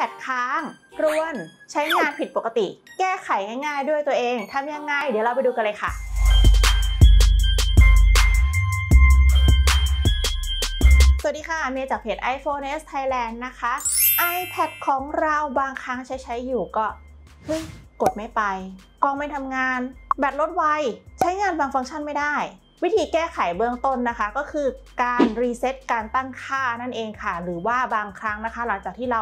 iPad ค้างรวนใช้งานผิดปกติ แก้ไขง่ายๆด้วยตัวเองทำยังไง เดี๋ยวเราไปดูกันเลยค่ะสวัสดีค่ะ เมย์จากเพจ iPhone S Thailand นะคะ iPad ของเราบางครั้งใช้ใช้อยู่ก็ เฮ้ย กดไม่ไป กล้องไม่ทำงาน แบตลดไว ใช้งานบางฟังก์ชันไม่ได้ วิธีแก้ไขเบื้องต้นนะคะ ก็คือการรีเซ็ตการตั้งค่านั่นเองค่ะ หรือว่าบางครั้งนะคะ หลังจากที่เรา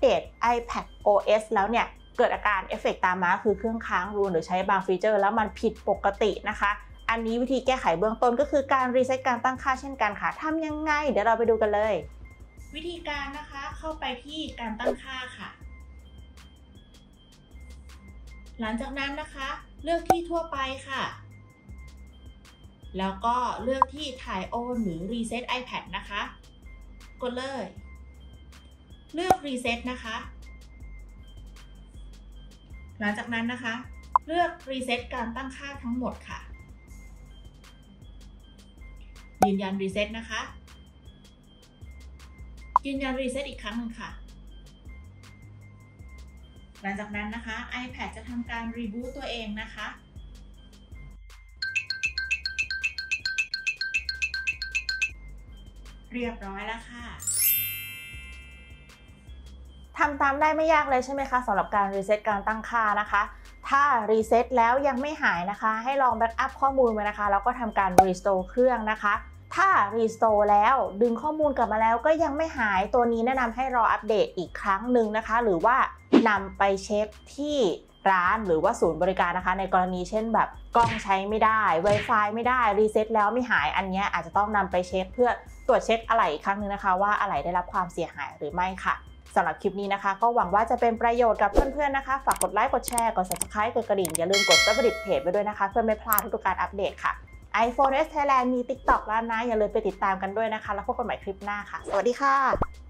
อัปเดต iPad OS แล้วเนี่ยเกิดอาการเอฟเฟกตามมาคือเครื่องค้างรวนหรือใช้บางฟีเจอร์ แล้วมันผิดปกตินะคะ อันนี้วิธีแก้ไขเบื้องต้นก็คือการรีเซ็ตการตั้งค่าเช่นกันค่ะทำยังไง เดี๋ยวเราไปดูกันเลย วิธีการนะคะเข้าไปที่การตั้งค่าค่ะ หลังจากนั้นนะคะ เลือกที่ทั่วไปค่ะ แล้วก็เลือกที่ถ่ายโอนหรือ Reset iPad นะคะ กดเลย เลือก Reset นะคะ หลังจากนั้นนะคะ เลือก Reset การตั้งค่าทั้งหมดค่ะ ยืนยัน Reset นะคะ ยืนยัน Reset อีกครั้งหนึ่งค่ะ หลังจากนั้นนะคะ iPad จะทำการ Reboot ตัวเองนะคะเรียบร้อยแล้วค่ะ ทำตามได้ไม่ยากเลยใช่ไหมคะสำหรับการรีเซ็ตการตั้งค่านะคะ ถ้ารีเซ็ตแล้วยังไม่หายนะคะ ให้ลอง backup ข้อมูลไว้นะคะแล้วก็ทำการ restore เครื่องนะคะ ถ้า restore แล้วดึงข้อมูลกลับมาแล้วก็ยังไม่หายตัวนี้แนะนำให้รออัปเดตอีกครั้งหนึ่งนะคะ หรือว่านำไปเช็คที่ร้านหรือว่าศูนย์บริการนะคะ ในกรณีเช่นแบบกล้องใช้ไม่ได้ Wi-Fi ไม่ได้รีเซ็ตแล้วไม่หายอันนี้อาจจะต้องนำไปเช็คเพื่อตรวจเช็คอะไหล่อีกครั้งหนึ่งนะคะ ว่าอะไหล่ได้รับความเสียหายหรือไม่ค่ะ สำหรับคลิปนี้นะคะ ก็หวังว่าจะเป็นประโยชน์กับเพื่อนๆนะคะ ฝากกดไลค์กดแชร์กด subscribe กดกระดิ่ง อย่าลืมกด favorite page ไปด้วยนะคะ เพื่อไม่พลาดทุกการอัปเดตค่ะ iPhone S Thailand มี TikTok แล้วนะ อย่าลืมไปติดตามกันด้วยนะคะ แล้วพบกันใหม่คลิปหน้าค่ะ สวัสดีค่ะ